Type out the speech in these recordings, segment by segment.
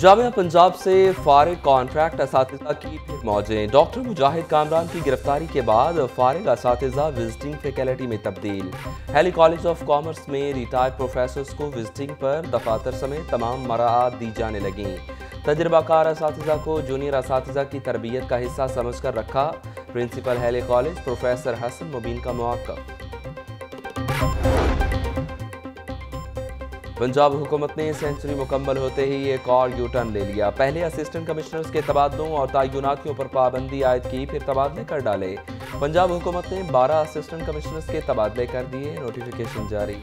جامعہ پنجاب سے فارغ کانٹریکٹ اساتذہ کی پھر موجیں۔ ڈاکٹر مجاہد کامران کی گرفتاری کے بعد فارغ اساتذہ وزٹنگ فیکلٹی میں تبدیل۔ ہیلی کالج آف کامرس میں ریٹائر پروفیسرز کو وزٹنگ پر دفاتر سمیت تمام مراعات دی جانے لگیں۔ تجربہ کار اساتذہ کو جونیئر اساتذہ کی تربیت کا حصہ سمجھ کر رکھا۔ Principal Hailey college professor Hassan Mobeen کا موقع پنجاب حکومت نے سینچری مکمل ہوتے ہی ایک اور یو ٹرن لے لیا۔ پہلے اسسٹنٹ کمشنرز کے تبادلوں اور تعیناتیوں پر پابندی عائد کی، پھر تبادلے کر ڈالے۔ پنجاب حکومت نے بارہ اسسٹنٹ کمشنرز کے تبادلے کر دیے نوٹیفیکیشن جاری۔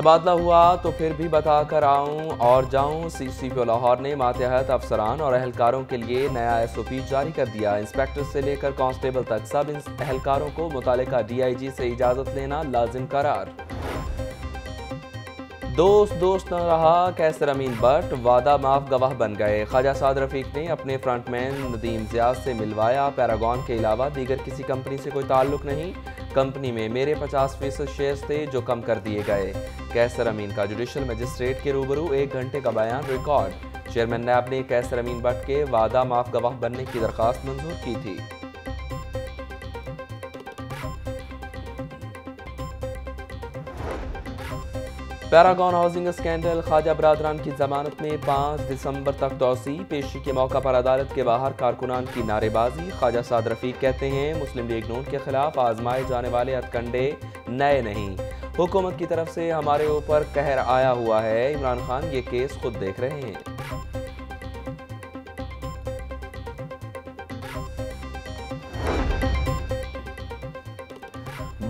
تبادلہ ہوا تو پھر بھی بتا کر آؤں اور جاؤں۔ سی سی پی لاہور نے ماتحت افسران اور اہلکاروں کے لیے نیا ایس او پی جاری کر دیا۔ انسپیکٹر سے لے کر کانسٹیبل تک سب اہلکاروں کو متعلقہ ڈی آئی جی سے اجازت لینا لازم قرار۔ دوست دوست نہ رہا کیسر امین بٹ وعدہ معاف گواہ بن گئے۔ خواجہ سعد رفیق نے اپنے فرنٹ مین ندیم زیاد سے ملوایا۔ پیراگون کے علاوہ دیگر کسی کمپنی سے کوئی تعلق نہیں۔ کمپنی میں میرے پچاس فیصد شیئرز تھے جو کم کر دیے گئے۔ کیسر امین کا جوڈیشل مجسٹریٹ کے روبرو ایک گھنٹے کا بیان ریکارڈ۔ چیئرمین نیب نے کیسر امین بٹ کے وعدہ معاف گواہ بننے کی درخواست منظور کی تھی۔ پیراگون ہاؤسنگ اسکینڈل خواجہ برادران کی ضمانت میں پانچ دسمبر تک توسیع پیشی کے موقع پر عدالت کے باہر کارکنان کی نعرے بازی خواجہ سعد رفیق کہتے ہیں، مسلم لیگ نون کے خلاف آزمائے جانے والے اتکنڈے نئے نہیں۔ حکومت کی طرف سے ہمارے اوپر قہر آیا ہوا ہے۔ عمران خان یہ کیس خود دیکھ رہے ہیں۔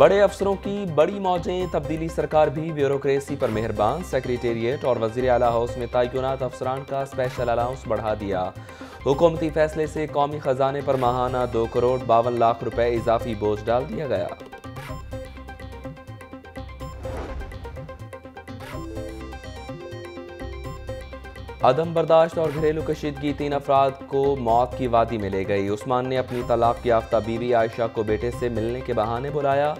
بڑے افسروں کی بڑی موجیں، تبدیلی سرکار بھی بیوروکریسی پر مہربان۔ سیکریٹریٹ اور وزیر اعلیٰ ہاؤس میں تعینات افسران کا اسپیشل الاؤنس بڑھا دیا۔ حکومتی فیصلے سے قومی خزانے پر ماہانہ دو کروڑ باون لاکھ روپے اضافی بوجھ ڈال دیا گیا۔ عدم برداشت اور گھریلو کشیدگی تین افراد کو موت کی وادی میں لے گئی۔ عثمان نے اپنی طلاق یافتہ بیوی عائشہ کو بیٹے سے ملنے کے بہانے بلایا۔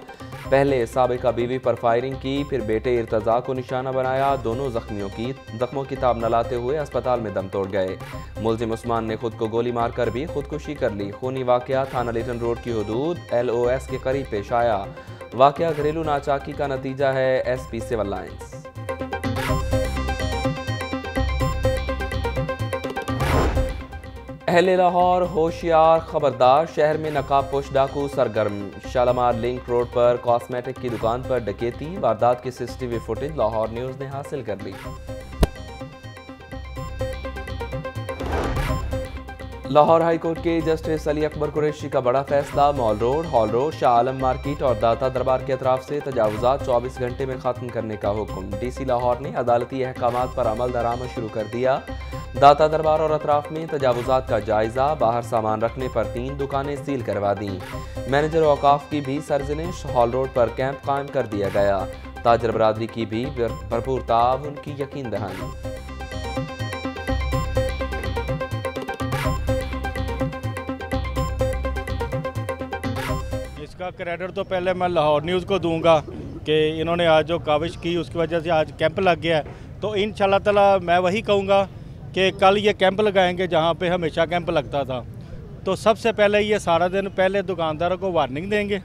پہلے سابقہ بیوی پر فائرنگ کی، پھر بیٹے ارتضا کو نشانہ بنایا۔ دونوں زخمیوں کی، زخموں کی تاب نہ لاتے ہوئے اسپتال میں دم توڑ گئے۔ ملزم عثمان نے خود کو گولی مار کر بھی خودکشی کر لی۔ خونی واقعہ تھانہ لیٹن روڈ کی حدود، ایل او ایس کے قریب پیش آیا۔ واقعہ گھریلو ناچاکی کا نتیجہ ہے ایس پی سیول لائنز۔ اہل لاہور ہوشیار خبردار، شہر میں نقاب پوش ڈاکو، سرگرم شالمار لنک روڈ پر کاسمیٹک کی دکان پر ڈکیتی، واردات کی C T V footage Lahore news نے حاصل کر لی۔ لاہور ہائی کورٹ کے جسٹس علی اکبر قریشی کا بڑا فیصلہ، mall road, hall road, Shah Alam market اور داتا دربار کے اطراف سے تجاوزات چوبیس گھنٹے میں ختم کرنے کا حکم۔ ڈی سی لاہور نے عدالتی احکامات پر عمل درآمد شروع کر دیا۔ داتا دربار اور اطراف میں تجاوزات کا جائزہ، باہر سامان رکھنے پر تین دکانیں سیل کروا دیں۔ مینیجر اوقاف کی بھی سرزنش، ہال روڈ پر کیمپ قائم کر دیا گیا۔ تاجر برادری کی بھی بھرپور تعاون کی یقین دہانی۔ کا کریڈٹ تو پہلے میں لاہور نیوز کو دوں گا کہ انہوں نے آج جو کاوش کی، اس کی وجہ سے آج کیمپ لگ گیا ہے۔ تو ان شاء اللہ تعالیٰ میں وہی کہوں گا کہ کل یہ کیمپ لگائیں گے جہاں پہ ہمیشہ کیمپ لگتا تھا۔ تو سب سے پہلے یہ سارا دن پہلے دکانداروں کو وارننگ دیں گے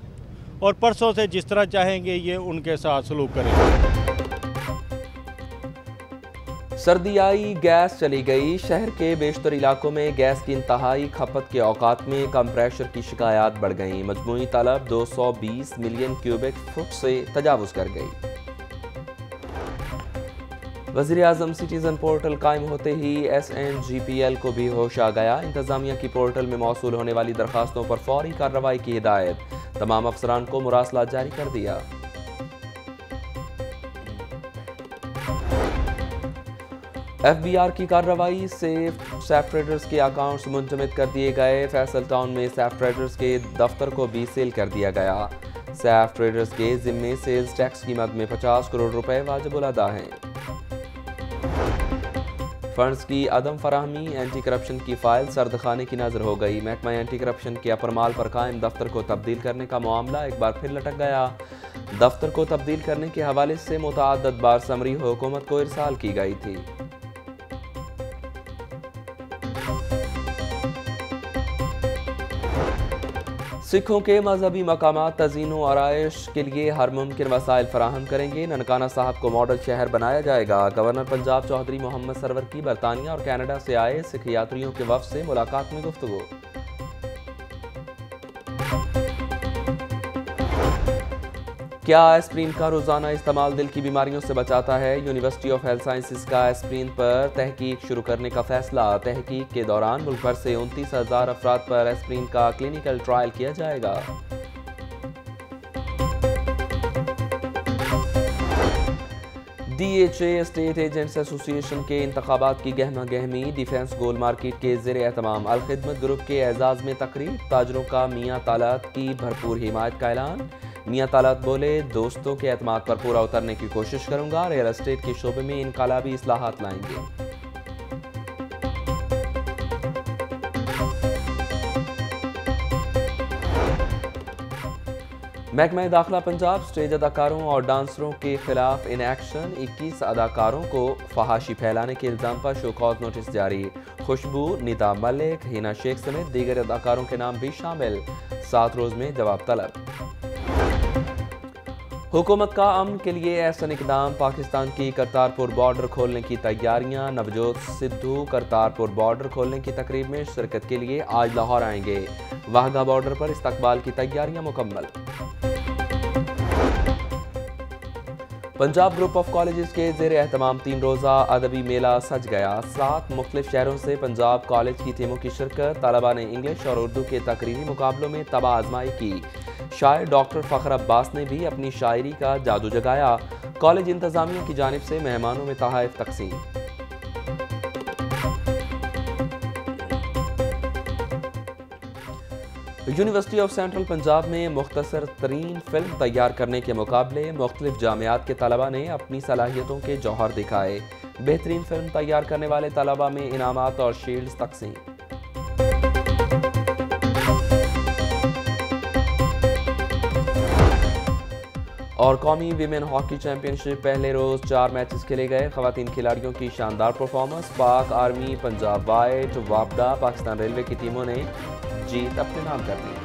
اور پرسوں سے جس طرح چاہیں گے یہ ان کے ساتھ سلوک کریں۔ گے سردی آئی، گیس چلی گئی۔ شہر کے بیشتر علاقوں میں گیس کی انتہائی کھپت کے اوقات میں کمپریشر کی شکایات بڑھ گئیں۔ مجموعی طلب دو سو بیس ملین کیوبک فٹ سے تجاوز کر گئی۔ وزیر اعظم سٹیزن پورٹل قائم ہوتے ہی S N G P L کو بھی ہوش آ گیا۔ انتظامیہ کی پورٹل میں موصول ہونے والی درخواستوں پر فوری کارروائی کی ہدایت۔ تمام افسران کو مراسلات جاری کر دیا۔ ایف بی آر کی کارروائی سے سیف ٹریڈرز کے اکاؤنٹس منجمد کر دیے گئے۔ فیصل ٹاؤن میں سیف ٹریڈرز کے دفتر کو بھی سیل کر دیا گیا۔ سیف ٹریڈرز کے ذمے سیلز ٹیکس قیمت میں پچاس کروڑ روپے واجب الادا ہیں۔ فنڈز کی عدم فراہمی اینٹی کرپشن کی فائل سردخانے کی نظر ہو گئی۔ محکمہ اینٹی کرپشن کے اپرمال پر قائم دفتر کو تبدیل کرنے کا معاملہ ایک بار پھر لٹک گیا۔ دفتر کو تبدیل کرنے کے حوالے سے متعدد بار سمری حکومت کو ارسال کی گئی تھی۔ سکھوں کے مذہبی مقامات تزین و آرائش کے لیے ہر ممکن وسائل فراہم کریں گے۔ ننکانہ صاحب کو ماڈل شہر بنایا جائے گا۔ گورنر پنجاب چوہدری محمد سرور کی برطانیہ اور کینیڈا سے آئے سکھ یاتریوں کے وفد سے ملاقات میں گفتگو۔ کیا ایسپرین کا روزانہ استعمال دل کی بیماریوں سے بچاتا ہے؟ یونیورسٹی آف ہیلتھ سائنسز کا ایسپرین پر تحقیق شروع کرنے کا فیصلہ۔ تحقیق کے دوران ملک بھر سے انتیس ہزار افراد پر ایسپرین کا کلینیکل ٹرائل کیا جائے گا۔ D H A estate agents association کے انتخابات کی گہمہ گہمی ڈیفینس گول مارکیٹ کے زیر اہتمام۔ الخدمت گروپ کے اعزاز میں تقریب، تاجروں کا میاں تالات کی بھرپور حمایت کا اعلان۔ میاں تالات بولے، دوستوں کے اعتماد پر پورا اترنے کی کوشش کروں گا، ریل اسٹیٹ کے شعبے میں انقلابی اصلاحات لائیں گے۔ محکمہ داخلہ پنجاب سٹیج اداکاروں اور ڈانسروں کے خلاف ان ایکشن اکیس اداکاروں کو فحاشی پھیلانے کے الزام پر شوکاز نوٹس جاری۔ خوشبو، نیتا ملک، ہینا شیخ سمیت دیگر اداکاروں کے نام بھی شامل۔ سات روز میں جواب طلب۔ حکومت کا امن کے لیے احسن اقدام، پاکستان کی کرتارپور بارڈر کھولنے کی تیاریاں، نوجوت سدھو کرتارپور بارڈر کھولنے کی تقریب میں شرکت کے لیے آج لاہور آئیں گے۔ واہگہ بارڈر پر استقبال کی تیاریاں مکمل۔ پنجاب گروپ آف کالجز کے زیر اہتمام تین روزہ ادبی میلہ سج گیا۔ سات مختلف شہروں سے پنجاب کالج کی تیموں کی شرکت طالبہ نے انگلش اور اردو کے تقریری مقابلوں میں تباہ آزمائی کی۔ شاعر ڈاکٹر فخر عباس نے بھی اپنی شاعری کا جادو جگایا۔ کالج انتظامیہ کی جانب سے مہمانوں میں تحائف تقسیم۔ یونیورسٹی آف سینٹرل پنجاب میں مختصر ترین فلم تیار کرنے کے مقابلے مختلف جامعات کے طلبہ نے اپنی صلاحیتوں کے جوہر دکھائے۔ بہترین فلم تیار کرنے والے طلبہ میں انعامات اور شیلڈز تقسیم۔ اور قومی ویمن ہاکی چیمپئن شپ پہلے روز چار میچز کھیلے گئے۔ خواتین کھلاڑیوں کی شاندار performance Pak army, Punjab white واپڈا Pakistan railway کی ٹیموں نے جیت اپنے نام کر دی۔